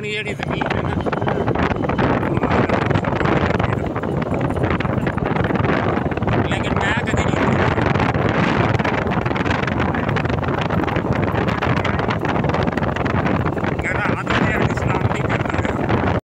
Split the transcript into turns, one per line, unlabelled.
ਆਪਣੀ ਜਿਹੜੀ ਜ਼ਮੀਨ ਹੈ ਨਾ